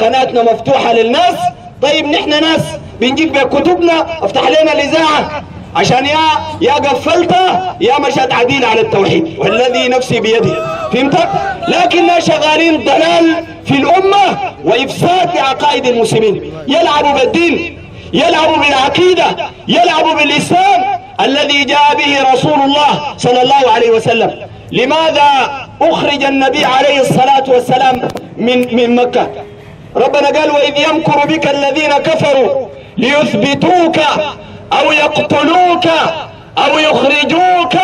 قناتنا مفتوحة للناس. طيب نحن ناس بنجيب بكتبنا افتح لنا الإذاعة. عشان يا يا قفلتها يا مشت عديل على التوحيد. والذي نفسي بيده. فهمت؟ لكننا شغالين ضلال في الأمة وإفساد لعقائد المسلمين. يلعبوا بالدين يلعبوا بالعقيدة يلعبوا بالإسلام الذي جاء به رسول الله صلى الله عليه وسلم. لماذا أخرج النبي عليه الصلاة والسلام من من مكة؟ ربنا قال وإذ يمكر بك الذين كفروا ليثبتوك أو يقتلوك أو يخرجوك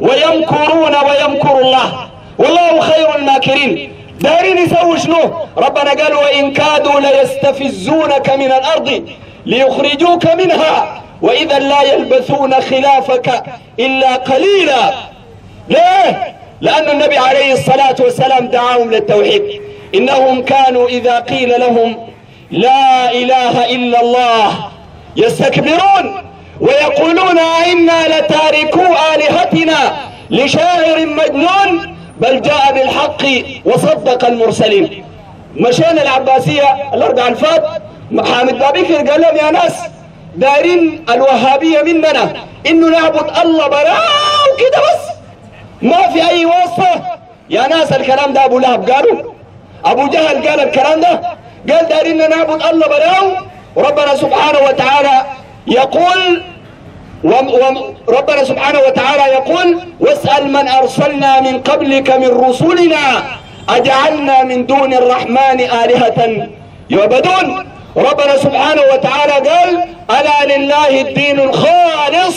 ويمكرون ويمكر الله. والله خير الماكرين. دارين يسوي شنو؟ ربنا قال وإن كادوا ليستفزونك من الأرض ليخرجوك منها. وإذا لا يلبثون خلافك إلا قليلا. ليه؟ لأن النبي عليه الصلاة والسلام دعاهم للتوحيد. إنهم كانوا إذا قيل لهم لا إله إلا الله يستكبرون ويقولون أئنا لتاركو آلهتنا لشاعر مجنون بل جاء بالحق وصدق المرسلين. مشينا العباسية الأربع الفات حامد بابكر قال لهم يا ناس دارين الوهابية مننا. إنه نعبد الله براو كده بس. ما في أي واسطة. يا ناس الكلام ده أبو لهب قالوا. أبو جهل قال الكلام ده. قال دارين نعبد الله براو وربنا سبحانه وتعالى يقول وربنا سبحانه وتعالى يقول واسأل من أرسلنا من قبلك من رسلنا أجعلنا من دون الرحمن آلهة يعبدون. ربنا سبحانه وتعالى قال ألا لله الدين الخالص؟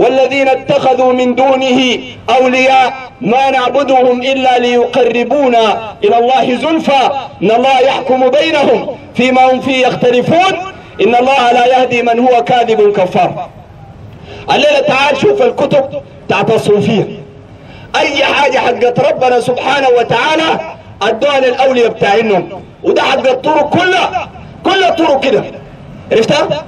والذين اتخذوا من دونه أولياء ما نعبدهم إلا ليقربونا إلى الله زلفى. إن الله يحكم بينهم فيما هم فيه يختلفون. إن الله لا يهدي من هو كاذب كفار. الليلة تعال شوف الكتب بتاعت الصوفية. أي حاجة حقت ربنا سبحانه وتعالى الدول الأولياء بتاعينهم. وده حق الطرق كلها. كل الطرق كده. عرفتها؟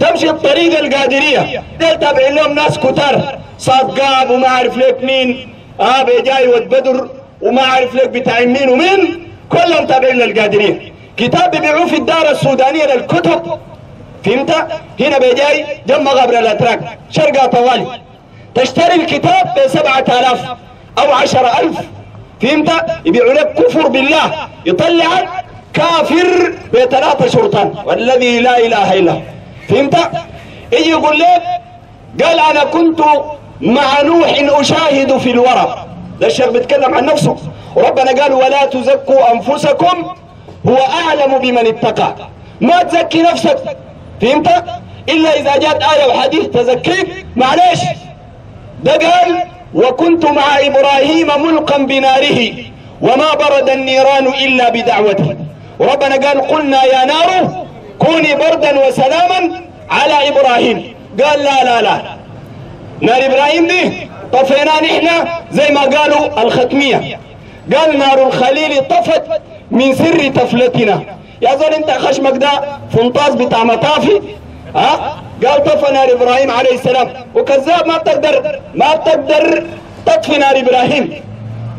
تمشي الطريقة القادرية. دول تابعين لهم ناس كتار. صقاب وما عارف ليك مين. آه بيجاي والبدر وما عارف ليك بتاع مين ومين. كلهم تابعين للقادرية. كتاب بيبيعوه في الدار السودانية للكتب. فهمت؟ هنا بيجاي جنب مغابر الأتراك. شرقة طوالي. تشتري الكتاب آلاف أو عشرة ألف فهمت؟ يبيعوا لك كفر بالله. يطلعك كافر بثلاثة شرطان. والذي لا إله إلا هو. فهمت؟ يجي يقول لك قال أنا كنت مع نوح أشاهد في الورى ده الشيخ بيتكلم عن نفسه. وربنا قال ولا تزكوا أنفسكم هو أعلم بمن اتقى. ما تزكي نفسك. فهمت؟ إلا إذا جاءت آية وحديث تزكيك. معلش ده قال وكنت مع إبراهيم ملقا بناره وما برد النيران إلا بدعوته. وربنا قال قلنا يا نار كوني بردا وسلاما على إبراهيم. قال لا لا لا. نار إبراهيم دي طفينا نحن زي ما قالوا الختمية. قال نار الخليل طفت من سر تفلتنا يا زول انت خشمك ده فنطاس بتاع مطافي ها؟ قال طفى نار إبراهيم عليه السلام. وكذاب ما بتقدر ما بتقدر تطفي نار إبراهيم.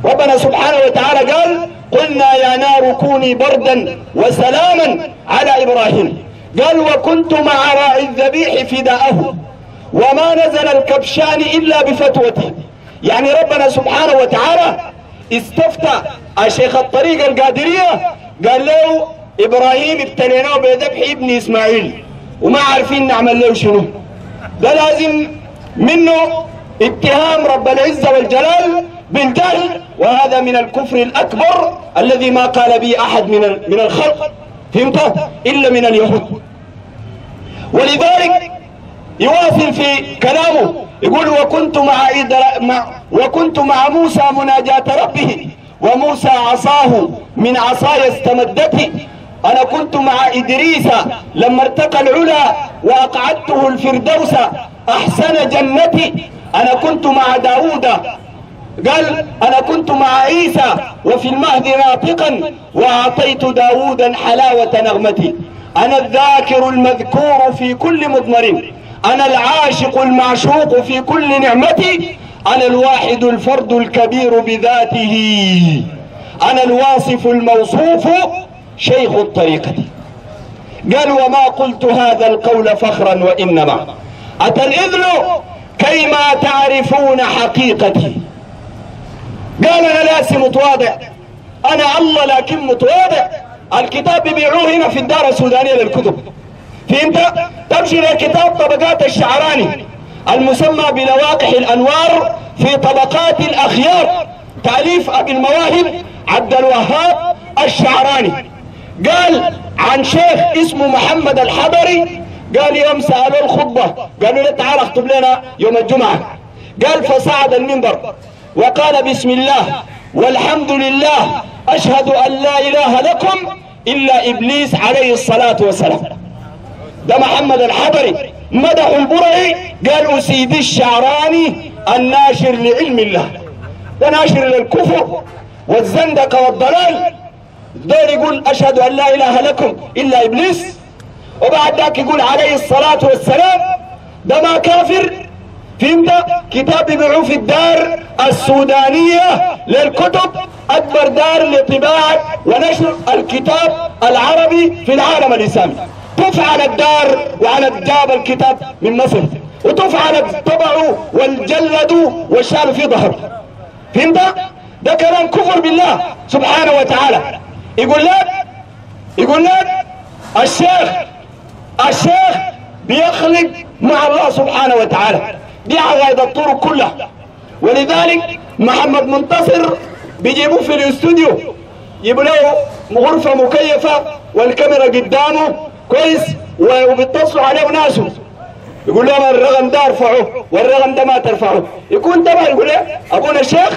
ربنا سبحانه وتعالى قال قلنا يا نار كوني بردا وسلاما على إبراهيم. قال وكنت مع راعي الذبيح فداءه وما نزل الكبشان إلا بفتوته. يعني ربنا سبحانه وتعالى استفتى الشيخ الطريقة القادرية. قال له إبراهيم ابتليناه بذبح ابن إسماعيل. وما عارفين نعمل له شنو. ده لازم منه اتهام رب العزة والجلال بالجهل وهذا من الكفر الأكبر الذي ما قال به أحد من من الخلق. فهمت؟ إلا من اليهود. ولذلك يواصل في كلامه يقول وكنت مع, مع وكنت مع موسى مناجاة ربه وموسى عصاه من عصاي استمدته. أنا كنت مع إدريس لما ارتقى العلا وأقعدته الفردوس أحسن جنتي أنا كنت مع داود قال أنا كنت مع عيسى وفي المهد ناطقا وأعطيت داودا حلاوة نغمتي أنا الذاكر المذكور في كل مضمر. أنا العاشق المعشوق في كل نعمتي أنا الواحد الفرد الكبير بذاته. أنا الواصف الموصوف شيخ الطريقة. قال وما قلت هذا القول فخرا وإنما. أتى الإذن كيما تعرفون حقيقتي. قال أنا لاسي متواضع. أنا الله لكن متواضع. الكتاب بيبيعوه هنا في الدار السودانية للكتب. فهمت؟ تمشي لكتاب طبقات الشعراني المسمى بلواقح الأنوار في طبقات الأخيار. تأليف أبي المواهب عبد الوهاب الشعراني. قال عن شيخ اسمه محمد الحضري قال يوم سألوا الخطبة قالوا له تعال اخطب لنا يوم الجمعة. قال فصعد المنبر. وقال بسم الله والحمد لله أشهد أن لا إله لكم إلا إبليس عليه الصلاة والسلام. ده محمد الحضري مدح البرعي قالوا سيدي الشعراني الناشر لعلم الله. ده ناشر للكفر والزندقة والضلال. دول يقول أشهد أن لا إله لكم إلا إبليس. وبعد ذاك يقول عليه الصلاة والسلام ده ما كافر فهمت كتاب يبيعوه في الدار السودانية للكتب أكبر دار لطباعة ونشر الكتاب العربي في العالم الإسلامي. طف على الدار وعلى جاب الكتاب من مصر وطف على طبعوا والجلدوا والشال في ظهر فهمت ده كلام كفر بالله سبحانه وتعالى. يقول لك يقول لك الشيخ الشيخ بيخلق مع الله سبحانه وتعالى. دي عقائد الطرق كلها ولذلك محمد منتصر بيجيبوه في الاستوديو يجيبوا له غرفة مكيفة والكاميرا قدامه كويس وبيتصلوا عليه ناسه يقول لهم الرقم ده ارفعوه والرقم ده ما ترفعوه يكون طبعا يقول إيه ابونا الشيخ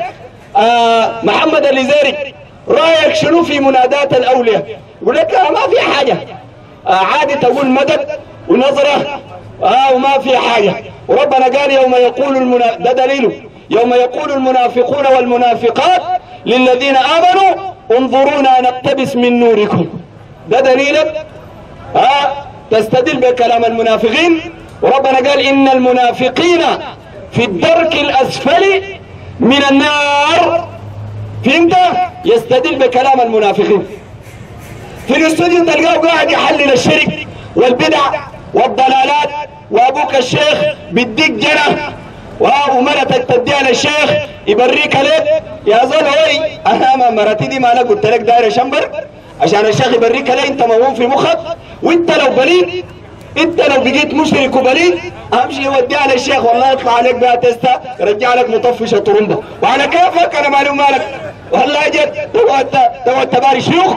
آه محمد الازيري رأيك شنو في منادات الأولياء؟ يقول لك آه ما في حاجة. آه عادي تقول مدد ونظرة آه وما في حاجة. وربنا قال يوم يقول المنا... ده دليله. يوم يقول المنافقون والمنافقات للذين آمنوا انظرونا نقتبس من نوركم. ده دليلك ها تستدل بكلام المنافقين. وربنا قال إن المنافقين في الدرك الأسفل من النار. فهمت؟ يستدل بكلام المنافقين. في الاستوديو تلقاه قاعد يحلل الشرك والبدع والضلالات. وابوك الشيخ بيديك جنة ومرتك تديها للشيخ يبريك عليك. يا زول هوي أنا ما مرتي دي ما أنا قلت لك دايرة شمبر عشان الشيخ يبريك عليه أنت موهوم في مخك. وإنت لو بليد إنت لو بقيت مشرك وبليد أمشي يوديها للشيخ والله يطلع عليك بها تستا يرجع لك مطفشة طرمبة. وعلى كيفك؟ أنا مالي ومالك. والله جد تقعد تقعد تباري شيوخ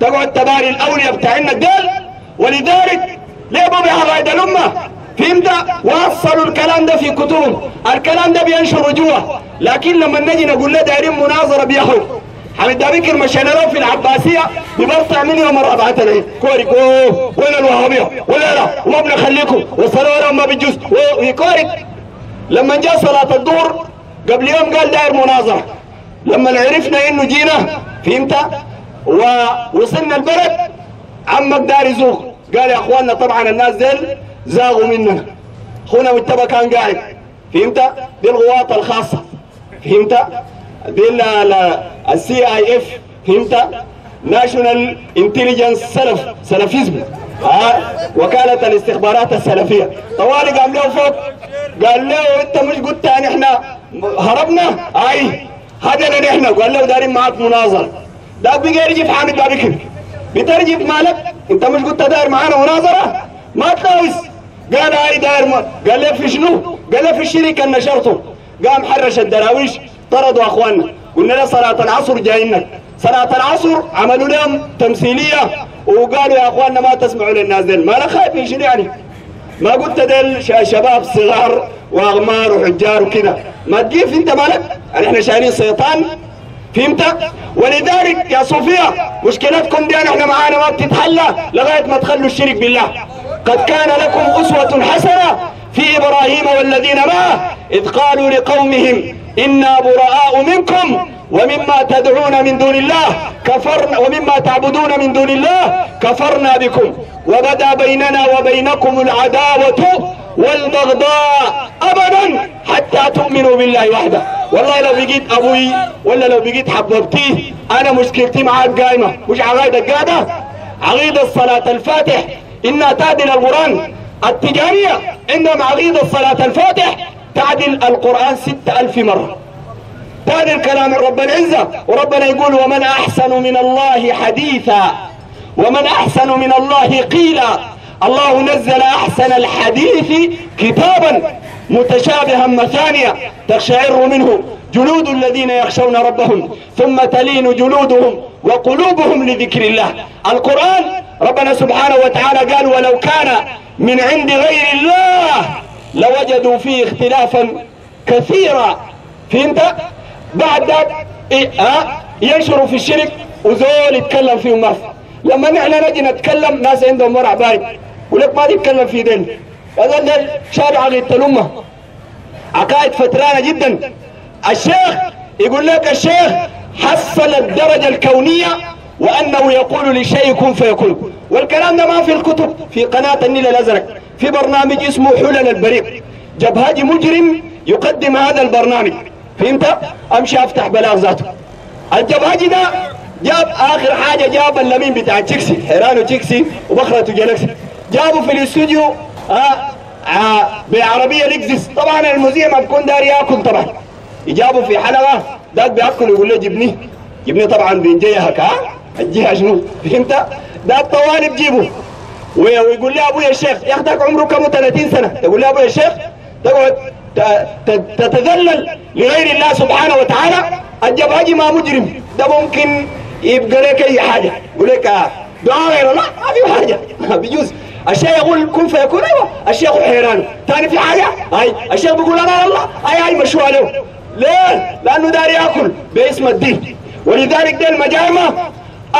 تقعد تباري الأولياء بتاعنا الدول ولذلك ليه بابي عقائد الأمة؟ فهمت وصلوا الكلام ده في كتبهم. الكلام ده بينشر جوا لكن لما نجي نقول له دايرين مناظرة بيحرق حمد بكر مشينا له في العباسية ببرطع من يوم الرابعة العيد كوري اوه وين الوهابية؟ ولا لا؟ وما بنخليكم. والصلاة ما بتجوز. ويكوري لما جاء صلاة الظهر قبل يوم قال داير مناظرة. لما عرفنا إنه جينا فهمت؟ ووصلنا البلد عمك دار يزوق قال يا إخواننا طبعا الناس ديل زاغوا مننا. اخونا متبع كان قاعد فهمت؟ دي الغواط الخاصة. فهمت؟ دي ال CIF فهمت؟ national intelligence سلف Salafism ها؟ وكالة الاستخبارات السلفية. طوالي قام له فوق. قال له انت مش قلت يعني إحنا هربنا؟ اي. هذا نحن. قال له دارين معك مناظرة. ده بقى يرجف حامد بابكر بترجف مالك؟ انت مش قلت داير معانا مناظرة؟ ما تلاوز قال هاي داير قال له في شنو؟ قال له في الشركة اللي نشرته قام حرش الدراويش طردوا أخواننا. قلنا له صلاة العصر جايينك صلاة العصر عملوا لهم تمثيلية. وقالوا يا أخواننا ما تسمعوا للناس ما أنا خايفين شنو يعني؟ ما قلت ديل شباب صغار وأغمار وحجار وكذا. ما تجيف أنت مالك؟ يعني إحنا شايلين شيطان فهمت؟ ولذلك يا صوفيا مشكلتكم دي إحنا معانا ما بتتحلى لغاية ما تخلوا الشرك بالله. قد كان لكم أسوة حسنة في إبراهيم والذين معه إذ قالوا لقومهم إنا براء منكم ومما تدعون من دون الله كفرنا ومما تعبدون من دون الله كفرنا بكم وبدا بيننا وبينكم العداوة والبغضاء ابدا حتى تؤمنوا بالله وحده. والله لو بقيت أبوي ولا لو بقيت حببتيه أنا مشكلتي معاك قايمة. مش عقايدك قاعدة؟ عقيدة صلاة الفاتح إنها تعدل القرآن. التجارية عندهم عقيدة صلاة الفاتح تعدل القرآن ستة ألف مرة. تعدل كلام رب العزة وربنا يقول ومن أحسن من الله حديثا. ومن أحسن من الله قيلا. الله نزل أحسن الحديث كتابا متشابها مثانيا تقشعر منه جلود الذين يخشون ربهم ثم تلين جلودهم وقلوبهم لذكر الله. القرآن ربنا سبحانه وتعالى قال ولو كان من عند غير الله لوجدوا فيه اختلافا كثيرا. فهمت؟ بعد إيه ها؟ ينشروا في الشرك وزول يتكلم فيهم ناس لما نحن نجي نتكلم ناس عندهم ورع بايد ولك ما تتكلم في دين. هذا ده شارع عقيدة الأمة عقائد فترانة جدا. الشيخ يقول لك الشيخ حصل الدرجة الكونية وأنه يقول لشيء كن فيكون. والكلام ده ما في الكتب في قناة النيل الأزرق في برنامج اسمه حلل البريق. جبهاجي مجرم يقدم هذا البرنامج. فهمت؟ أمشي أفتح بلاغ ذاته. الجبهاجي ده جاب آخر حاجة جاب اللمين بتاع تشيكسي حيرانو تشيكسي وبخرته جالكسي. جابوا في الاستوديو آه آه بعربية لكزس طبعا المذيع ما بكون داري ياكل طبعا. يجابوا في حلقة ذاك بياكل يقول له جبني. جبني طبعا بينجيهك ها الجهة شنو؟ فهمت؟ ده الطوالب بجيبه. ويقول لي أبويا الشيخ يا أخي عمره كم؟ 30 سنة. تقول لي أبويا الشيخ تقعد تتذلل لغير الله سبحانه وتعالى. الجبهجي ما مجرم. ده ممكن يبقى لك أي حاجة. يقول لك دعاء غير الله ما في حاجة. بيجوز. الشيخ يقول كن فيكون. أيوه. الشيخ حيران. ثاني في حاجة؟ هاي. الشيخ بيقول أنا الله هاي هاي مشروع له. ليه؟ لأنه داري يأكل باسم الدين. ولذلك ده المجامع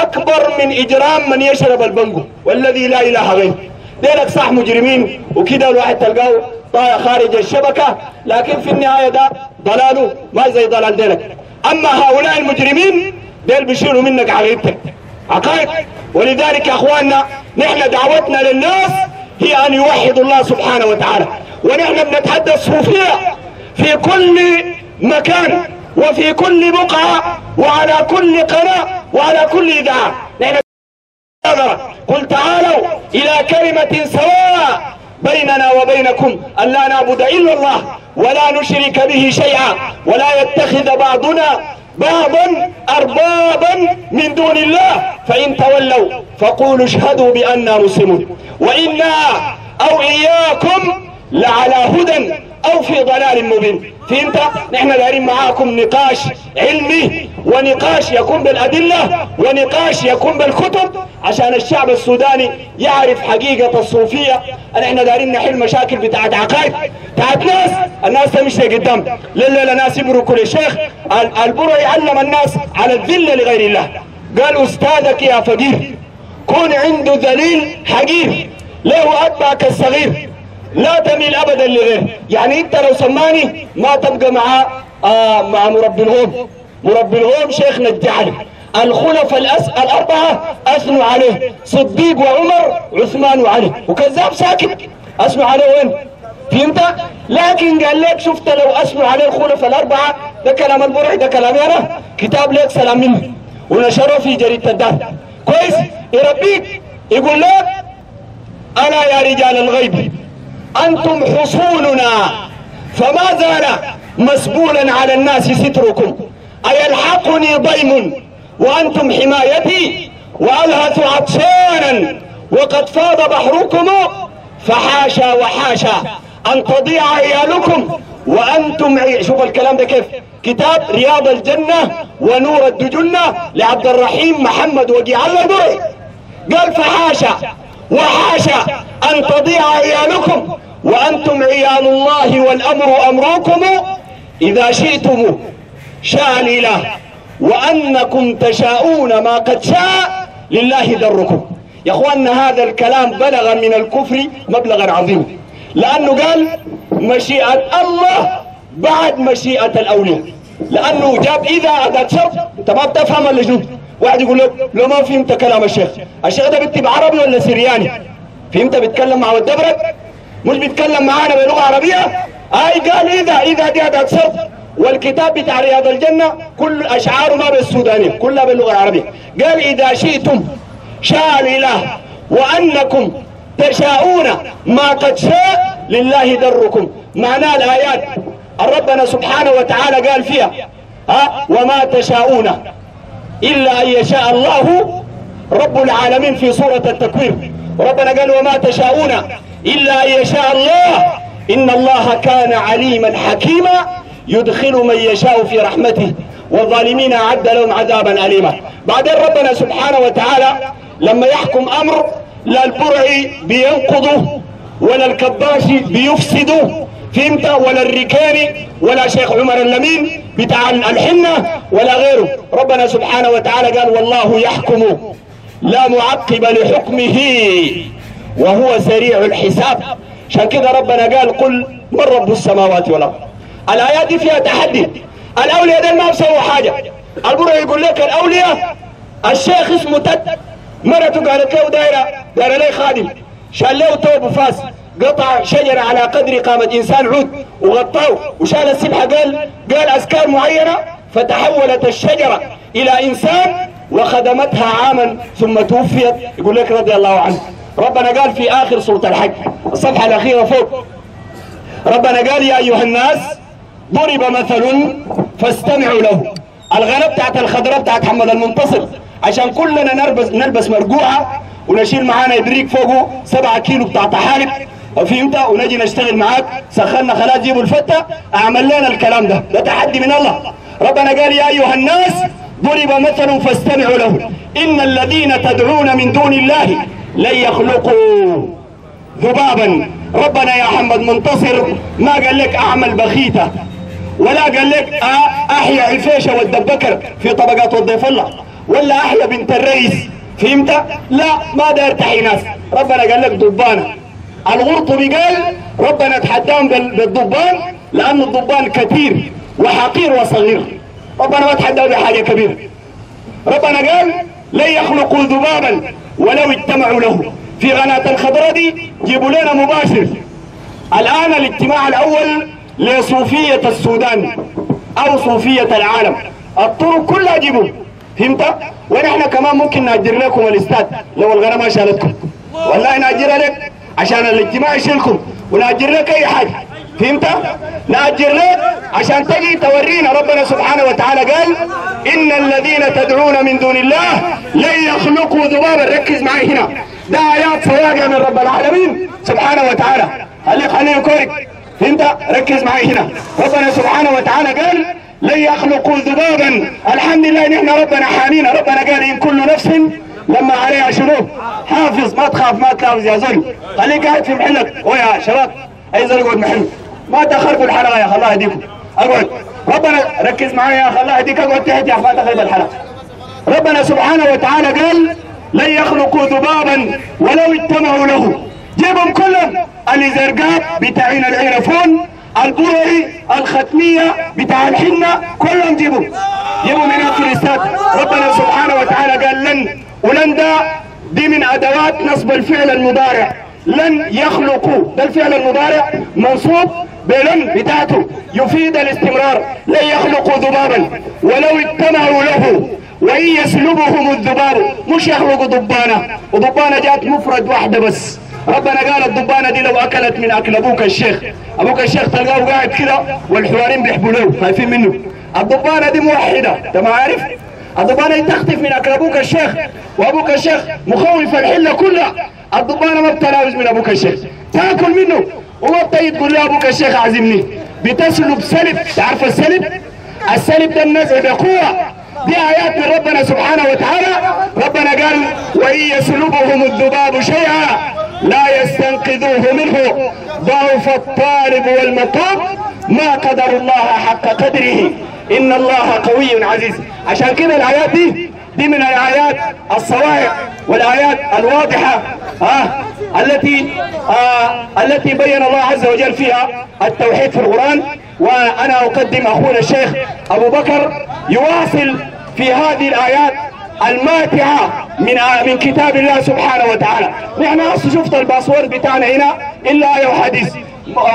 أكبر من إجرام من يشرب البنجو والذي لا إله غيره. ديلك صح مجرمين وكده الواحد تلقاه طاير خارج الشبكة لكن في النهاية ده ضلاله ما زي ضلال ديلك. أما هؤلاء المجرمين ديل بيشيلوا منك عقيدتك عقائد؟ ولذلك يا أخواننا نحن دعوتنا للناس هي أن يوحدوا الله سبحانه وتعالى. ونحن بنتحدث صوفية في كل مكان وفي كل بقعة وعلى كل قناة. وعلى كل اذاعه نحن قل تعالوا إلى كلمة سواء بيننا وبينكم أن لا نعبد إلا الله ولا نشرك به شيئا ولا يتخذ بعضنا بعضا أربابا من دون الله. فإن تولوا فقولوا اشهدوا بأننا مسلمون. وإنا أو إياكم لعلى هدى. أو في ضلال مبين. فهمت؟ نحن دايرين معاكم نقاش علمي ونقاش يكون بالأدلة ونقاش يكون بالكتب عشان الشعب السوداني يعرف حقيقة الصوفية. نحن دايرين نحل مشاكل بتاعت عقائد بتاعت ناس الناس تمشي قدام لله ناس يبروا كل شيخ البرو يعلم الناس على الذلة لغير الله. قال أستاذك يا فقير كون عنده ذليل حقير له أتبعك الصغير. لا تميل ابدا لغيره. يعني أنت لو سماني ما تبقى مع آه مع مربي الغوم مربي الغوم شيخنا الجعلي الخلفاء الأس... الأربعة أثنوا عليه. صديق وعمر عثمان وعلي. وكذاب ساكت. أثنوا عليه وين؟ فهمت؟ لكن قال لك شفت لو أثنوا عليه الخلفاء الأربعة؟ ده كلام البرعي ده كلامي أنا كتاب لك سلام مني ونشره في جريدة الدار. كويس؟ يربيك. يقول لك أنا يا رجال الغيب. أنتم حصوننا. فما زال مسبولا على الناس ستركم. أيلحقني ضيم وأنتم حمايتي؟ وألهث عطشانا. وقد فاض بحركم فحاشا وحاشا. أن تضيع عيالكم وأنتم. شوف الكلام ده كيف؟ كتاب رياض الجنة ونور الدجنة لعبد الرحيم محمد وقيع الله قال فحاشا وحاشا. أن تضيع عيالكم وأنتم عيال الله والأمر أمركم إذا شئتم. شاء الإله وأنكم تشاءون ما قد شاء لله دركم يا أخواننا هذا الكلام بلغ من الكفر مبلغا عظيما. لأنه قال مشيئة الله بعد مشيئة الأولياء. لأنه جاب إذا أداة شرط أنت ما بتفهم ولا شنو؟ واحد يقول لك لو ما فهمت كلام الشيخ الشيخ ده بيكتب عربي ولا سرياني؟ فهمت؟ بيتكلم مع الدبرك مش بيتكلم معانا بلغة عربية؟ اي قال اذا إذا دي شرط والكتاب بتاع رياض الجنة كل اشعاره ما بالسودانية كلها باللغة العربيه قال إذا شئتم شاء الإله وأنكم تشاءون ما قد شاء لله دركم. معناه الآيات ربنا سبحانه وتعالى قال فيها ها وما تشاءون إلا أن يشاء الله رب العالمين في سورة التكوير. ربنا قال وما تشاءون إلا أن يشاء الله. إن الله كان عليما حكيما. يدخل من يشاء في رحمته. والظالمين أعد لهم عذابا أليما. بعدين ربنا سبحانه وتعالى لما يحكم أمر لا البرعي بينقضه ولا الكباشي بيفسده. فهمت؟ ولا الركاني ولا شيخ عمر اللمين بتاع الحنة ولا غيره. ربنا سبحانه وتعالى قال والله يحكم. لا معقب لحكمه. وهو سريع الحساب. عشان كده ربنا قال قل من رب السماوات والأرض؟ الآيات دي فيها تحدي. الأولياء دول ما بيسووا حاجة. البرع يقول لك الأولياء الشيخ اسمه تت مرته قالت له دايرة دايرة لي خادم. شال له توب فاس قطع شجرة على قدر قامة إنسان عود وغطاه. وشال السبحة قال قال أذكار معينة فتحولت الشجرة إلى إنسان وخدمتها عاما ثم توفيت. يقول لك رضي الله عنه. ربنا قال في آخر سورة الحج الصفحة الأخيرة فوق. ربنا قال يا أيها الناس ضرب مثل فاستمعوا له. الغنى بتاعت الخضراء بتاعت محمد المنتصر. عشان كلنا نلبس نلبس مرقوعه ونشيل معانا ابريق فوقه 7 كيلو بتاع طحالب فهمت ونجي نشتغل معاك. سخنا خلاص جيبوا الفتة. اعمل لنا الكلام ده. ده تحدي من الله. ربنا قال يا أيها الناس ضرب مثل فاستمعوا له. إن الذين تدعون من دون الله لن يخلقوا ذبابا. ربنا يا محمد منتصر. ما قال لك أعمل بخيتة. ولا قال لك أحيا عفيشة والدبكر في طبقات والضيف الله. ولا أحيا بنت الرئيس. فهمت؟ لا ما داير تحيي ناس. ربنا قال لك ضبانه الغرطبي قال ربنا تحداهم بالضبان لأن الضبان كثير وحقير وصغير. ربنا ما تحداه بحاجة كبيرة. ربنا قال لن يخلقوا ذبابا ولو اجتمعوا له في قناة الخضراء دي جيبوا لنا مباشر. الآن الاجتماع الأول لصوفية السودان أو صوفية العالم. الطرق كلها جيبوا. فهمت؟ ونحن كمان ممكن نأجر لكم الاستاد لو الغنى ما شالتكم. والله نأجرها لك عشان الاجتماع يشيلكم. ونأجر لك أي حاجة. فهمت؟ نأجر لك عشان تجي تورينا ربنا سبحانه وتعالى قال إن الذين تدعون من دون الله لن يخلقوا ذبابا. ركز معي هنا. ده آيات سواقع من رب العالمين سبحانه وتعالى. خليك خليك كورك فهمت؟ ركز معي هنا. ربنا سبحانه وتعالى قال لن يخلقوا ذبابا. الحمد لله إن إحنا ربنا حامينا. ربنا قال إن كل نفس لما عليها شنو حافظ ما تخاف ما تخاف يا زول. خليك قاعد في محلك. ويا شباب أي زول يقعد محله؟ ما تخربوا الحلقة يا أخي الله يهديكم. أقعد. ربنا ركز معي يا أخي الله يهديك. أقعد تحت يا أخي ما تخرب الحلقة. ربنا سبحانه وتعالى قال لن يخلقوا ذبابا ولو اجتمعوا له. جيبهم كلهم. الازرقاء بتاعين العرفون البرعي الختمية بتاع الحنة كلهم جيبوا جيبوا من في الاستاد. ربنا سبحانه وتعالى قال لن ولن ده دي من أدوات نصب الفعل المضارع. لن يخلقوا ده الفعل المضارع. منصوب بلن بتاعته يفيد الاستمرار لن يخلقوا ذبابا ولو اجتمعوا له وإن يسلبهم الذباب مش يخلقوا ضبانه وضبانه جات مفرد واحدة بس. ربنا قال الضبانه دي لو أكلت من أكل أبوك الشيخ. أبوك الشيخ تلقاه قاعد كده والحوارين بيحبوا له خايفين منه. الضبانه دي موحدة أنت ما عارف؟ الضبانه دي تختف من أكل أبوك الشيخ. وأبوك الشيخ مخوف الحلة كلها. الضبانه ما بتلاوز من أبوك الشيخ. تاكل منه. وما بتجي تقول له أبوك الشيخ عازمني. بتسلب سلب تعرف السلب؟ السلب ده النزع بقوة. دي آيات من ربنا سبحانه وتعالى. ربنا قال وإن يسلبهم الذباب شيئا لا يستنقذوه منه. ضعف الطالب والمطلوب. ما قدر الله حق قدره. إن الله قوي عزيز. عشان كده الآيات دي دي من الآيات الصواعق والآيات الواضحة. آه. التي آه التي بين الله عز وجل فيها التوحيد في القرآن. وأنا أقدم أخونا الشيخ أبو بكر يواصل في هذه الآيات الماتعة من من كتاب الله سبحانه وتعالى. نحن هسه شفت الباسورد بتاعنا هنا إلا آية وحديث.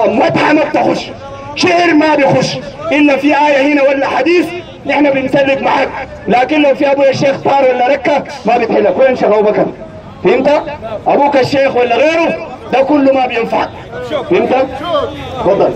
متحة ما بتخش شعر ما بيخش. إلا في آية هنا ولا حديث نحن بنسلك معك. لكن لو في أبويا الشيخ طار ولا ركة ما بتحلك. وين شيخ أبو بكر؟ فهمت؟ أبوك الشيخ ولا غيره ده كله ما بينفعك فهمت؟ تفضل